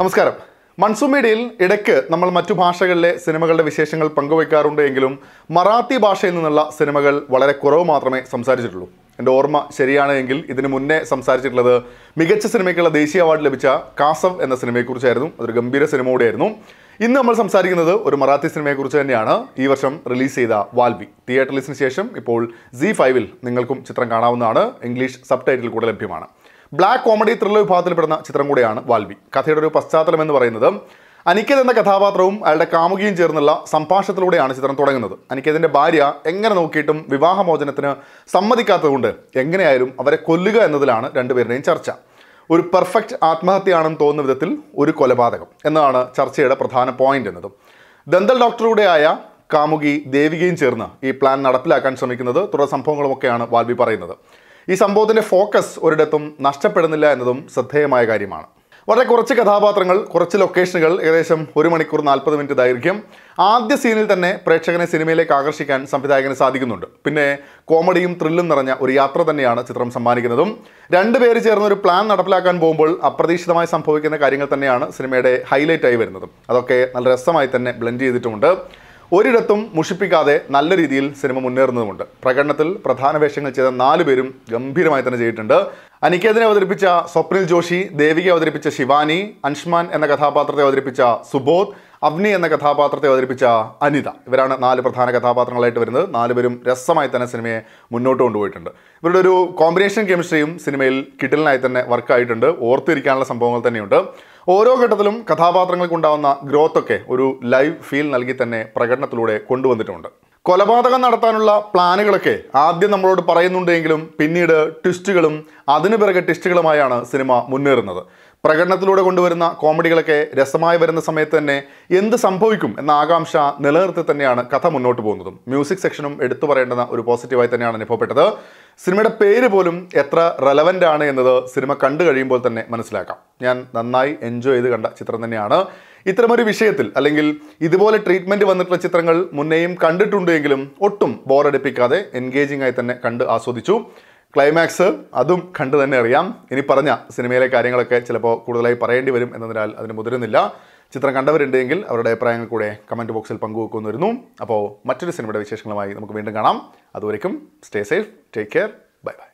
നമസ്കാരം. മൺസൂൺ മീഡിയയിൽ ഇടയ്ക്ക് നമ്മൾ മറ്റു ഭാഷകളിലെ സിനിമകളുടെ വിശേഷങ്ങൾ പങ്കുവയ്ക്കാറുണ്ട് എങ്കിലും മറാത്തി ഭാഷയിൽ നിന്നുള്ള സിനിമകൾ വളരെ കുറവ് മാത്രമേ സംസാരിച്ചിട്ടുള്ളൂ. എന്റെ ഓർമ്മ ശരിയാണ് എങ്കിൽ ഇതിനു മുന്നേ സംസാരിച്ചിട്ടുള്ളത് മികച്ച സിനിമയ്ക്കുള്ള ദേശീയ അവാർഡ് ലഭിച്ച കാസവ് എന്ന സിനിമയെക്കുറിച്ചായിരുന്നു. അതൊരു ഗംഭീര സിനിമ കൂടിയായിരുന്നു ഇന്ന് നമ്മൾ സംസാരിക്കുന്നത് ഒരു മറാത്തി സിനിമയെക്കുറിച്ച് തന്നെയാണ്. ഈ വർഷം റിലീസ് ചെയ്ത വാൽവി. തിയേറ്റർ റിലീസിന് ശേഷം ഇപ്പോൾ സി ഫൈവിൽ നിങ്ങൾക്കും ചിത്രം കാണാവുന്നതാണ്. ഇംഗ്ലീഷ് സബ് ടൈറ്റിൽ കൂടെ ലഭ്യമാണ്. ബ്ലാക്ക് കോമഡി ത്രില്ലർ വിഭാഗത്തിൽപ്പെടുന്ന ചിത്രം കൂടിയാണ് വാൽവി. കഥയുടെ ഒരു പശ്ചാത്തലം എന്ന് പറയുന്നത് അനിക്കത് എന്ന കഥാപാത്രവും അയാളുടെ കാമുകിയും ചേർന്നുള്ള സംഭാഷണത്തിലൂടെയാണ് ചിത്രം തുടങ്ങുന്നത്. അനിക്കതിന്റെ ഭാര്യ എങ്ങനെ നോക്കിയിട്ടും വിവാഹമോചനത്തിന് സമ്മതിക്കാത്തതുകൊണ്ട് എങ്ങനെയായാലും അവരെ കൊല്ലുക എന്നതിലാണ് രണ്ടുപേരുടെയും ചർച്ച. ഒരു പെർഫെക്റ്റ് ആത്മഹത്യയാണെന്ന് തോന്നുന്ന വിധത്തിൽ ഒരു കൊലപാതകം എന്നതാണ് ചർച്ചയുടെ പ്രധാന പോയിന്റ് എന്നതും. ദന്തൽ ഡോക്ടറുടെയായ കാമുകി ദേവികയും ചേർന്ന് ഈ പ്ലാൻ നടപ്പിലാക്കാൻ ശ്രമിക്കുന്നത് തുടർ സംഭവങ്ങളുമൊക്കെയാണ് വാൽവി പറയുന്നത്. ഈ സംഭവത്തിന്റെ ഫോക്കസ് ഒരിടത്തും നഷ്ടപ്പെടുന്നില്ല എന്നതും ശ്രദ്ധേയമായ കാര്യമാണ്. വളരെ കുറച്ച് കഥാപാത്രങ്ങൾ കുറച്ച് ലൊക്കേഷനുകൾ ഏകദേശം ഒരു മണിക്കൂർ നാൽപ്പത് മിനിറ്റ് ദൈർഘ്യം. ആദ്യ സീനിൽ തന്നെ പ്രേക്ഷകനെ സിനിമയിലേക്ക് ആകർഷിക്കാൻ സംവിധായകന് സാധിക്കുന്നുണ്ട്. പിന്നെ കോമഡിയും ത്രില്ലും നിറഞ്ഞ ഒരു യാത്ര തന്നെയാണ് ചിത്രം സമ്മാനിക്കുന്നതും. രണ്ടുപേര് ചേർന്ന് ഒരു പ്ലാൻ നടപ്പിലാക്കാൻ പോകുമ്പോൾ അപ്രതീക്ഷിതമായി സംഭവിക്കുന്ന കാര്യങ്ങൾ തന്നെയാണ് സിനിമയുടെ ഹൈലൈറ്റായി വരുന്നതും. അതൊക്കെ നല്ല രസമായി തന്നെ ബ്ലെൻഡ് ചെയ്തിട്ടുമുണ്ട്. ഒരിടത്തും മുഷിപ്പിക്കാതെ നല്ല രീതിയിൽ സിനിമ മുന്നേറുന്നതുമുണ്ട്. പ്രകടനത്തിൽ പ്രധാന വേഷങ്ങൾ ചെയ്ത നാല് പേരും ഗംഭീരമായി തന്നെ ചെയ്തിട്ടുണ്ട്. അനിക്കേതിനെ അവതരിപ്പിച്ച സ്വപ്നിൽ ജോഷി ദേവിക അവതരിപ്പിച്ച ശിവാനി അൻഷ്മാൻ എന്ന കഥാപാത്രത്തെ അവതരിപ്പിച്ച സുബോധ് അവ്നി എന്ന കഥാപാത്രത്തെ അവതരിപ്പിച്ച അനിത. ഇവരാണ് നാല് പ്രധാന കഥാപാത്രങ്ങളായിട്ട് വരുന്നത്. നാലുപേരും രസമായി തന്നെ സിനിമയെ മുന്നോട്ട് കൊണ്ടുപോയിട്ടുണ്ട്. ഇവരുടെ ഒരു കോമ്പിനേഷൻ കെമിസ്ട്രിയും സിനിമയിൽ കിട്ടലിനായി തന്നെ വർക്കായിട്ടുണ്ട് ഓർത്തിരിക്കാനുള്ള സംഭവങ്ങൾ തന്നെയുണ്ട്. ഓരോ ഘട്ടത്തിലും കഥാപാത്രങ്ങൾക്കുണ്ടാവുന്ന ഗ്രോത്തൊക്കെ ഒരു ലൈവ് ഫീൽ നൽകി തന്നെ പ്രകടനത്തിലൂടെ കൊണ്ടുവന്നിട്ടുണ്ട് കൊലപാതകം നടത്താനുള്ള പ്ലാനുകളൊക്കെ ആദ്യം നമ്മളോട് പറയുന്നുണ്ടെങ്കിലും പിന്നീട് ട്വിസ്റ്റുകളും അതിനു പിറകെ ട്വിസ്റ്റുകളുമായാണ് സിനിമ മുന്നേറുന്നത്. പ്രകടനത്തിലൂടെ കൊണ്ടുവരുന്ന കോമഡികളൊക്കെ രസമായി വരുന്ന സമയത്ത് തന്നെ എന്ത് സംഭവിക്കും എന്ന ആകാംക്ഷ നിലനിർത്തി തന്നെയാണ് കഥ മുന്നോട്ട് പോകുന്നതും. മ്യൂസിക് സെക്ഷനും എടുത്തു പറയേണ്ടുന്ന ഒരു പോസിറ്റീവായി തന്നെയാണ് അനുഭവപ്പെട്ടത്. സിനിമയുടെ പേര് പോലും എത്ര റെലവന്റ് ആണ് എന്നത് സിനിമ കണ്ടു കഴിയുമ്പോൾ തന്നെ മനസ്സിലാക്കാം. ഞാൻ നന്നായി എൻജോയ് ചെയ്ത് കണ്ട ചിത്രം തന്നെയാണ്. ഇത്തരമൊരു വിഷയത്തിൽ അല്ലെങ്കിൽ ഇതുപോലെ ട്രീറ്റ്മെന്റ് വന്നിട്ടുള്ള ചിത്രങ്ങൾ മുന്നേയും കണ്ടിട്ടുണ്ട് എങ്കിലും ഒട്ടും ബോറടിപ്പിക്കാതെ എൻഗേജിംഗ് ആയി തന്നെ കണ്ട് ആസ്വദിച്ചു. ക്ലൈമാക്സ് അതും കണ്ടു തന്നെ അറിയാം. ഇനി പറഞ്ഞ സിനിമയിലെ കാര്യങ്ങളൊക്കെ ചിലപ്പോൾ കൂടുതലായി പറയേണ്ടി വരും എന്നതിനാൽ അതിന് മുതിരുന്നില്ല. ചിത്രം കണ്ടവരുണ്ടെങ്കിൽ അവരുടെ അഭിപ്രായങ്ങൾ കൂടെ കമന്റ് ബോക്സിൽ പങ്കുവെക്കുന്നു വരുന്നു അപ്പോൾ മറ്റൊരു സിനിമയുടെ വിശേഷങ്ങളുമായി നമുക്ക് വീണ്ടും കാണാം. അതുവരയ്ക്കും stay safe take care bye bye